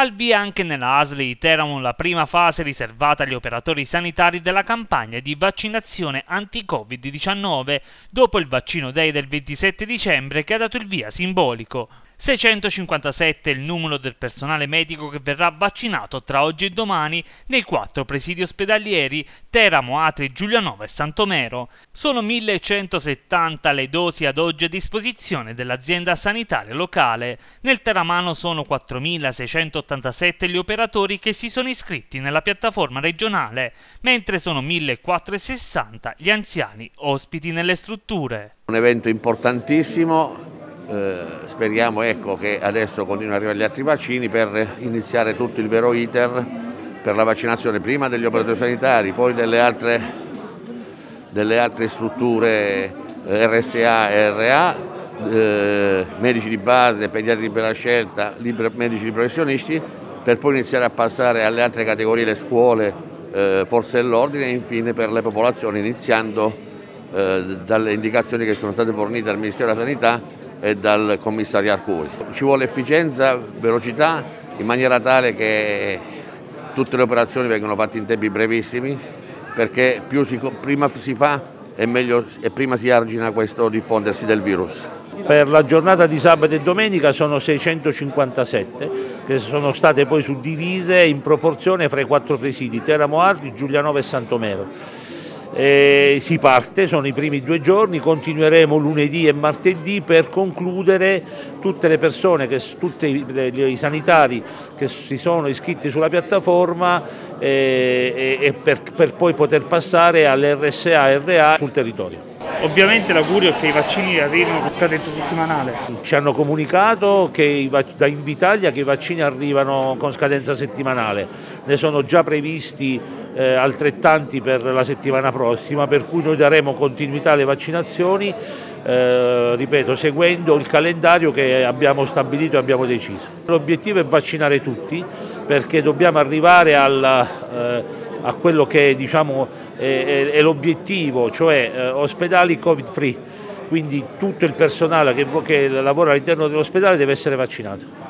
Al via anche nella ASL di Teramo la prima fase riservata agli operatori sanitari della campagna di vaccinazione anti-Covid-19 dopo il vaccino Day del 27 dicembre che ha dato il via simbolico. 657 è il numero del personale medico che verrà vaccinato tra oggi e domani nei quattro presidi ospedalieri Teramo, Atri, Giulianova e Santomero. Sono 1170 le dosi ad oggi a disposizione dell'azienda sanitaria locale. Nel Teramano sono 4687 gli operatori che si sono iscritti nella piattaforma regionale, mentre sono 1460 gli anziani ospiti nelle strutture. Un evento importantissimo eh, speriamo ecco, che adesso continuino ad arrivare gli altri vaccini per iniziare tutto il vero iter per la vaccinazione prima degli operatori sanitari, poi delle altre, delle altre strutture eh, RSA e RA, eh, medici di base, pediatri per la scelta, libre, medici di professionisti, per poi iniziare a passare alle altre categorie, le scuole, eh, forze dell'ordine e infine per le popolazioni, iniziando eh, dalle indicazioni che sono state fornite dal Ministero della Sanità e dal commissario Arcuri. Ci vuole efficienza, velocità, in maniera tale che tutte le operazioni vengano fatte in tempi brevissimi, perché più si, prima si fa e, meglio, e prima si argina questo diffondersi del virus. Per la giornata di sabato e domenica sono 657 che sono state poi suddivise in proporzione fra i quattro presidi Teramo Ardi, Giulianova e Santomero. Eh, si parte, sono i primi due giorni, continueremo lunedì e martedì per concludere tutte le persone, che, tutti i, sanitari che si sono iscritti sulla piattaforma eh, e, per, per poi poter passare all'RSA e RA sul territorio. Ovviamente l'augurio è che i vaccini arrivino con cadenza settimanale. Ci hanno comunicato che da Invitalia che i vaccini arrivano con scadenza settimanale, ne sono già previsti eh, altrettanti per la settimana prossima, per cui noi daremo continuità alle vaccinazioni, eh, ripeto, seguendo il calendario che abbiamo stabilito e abbiamo deciso. L'obiettivo è vaccinare tutti perché dobbiamo arrivare alla, eh, a quello che diciamo, è, è l'obiettivo, cioè eh, ospedali covid free, quindi tutto il personale che, che lavora all'interno dell'ospedale deve essere vaccinato.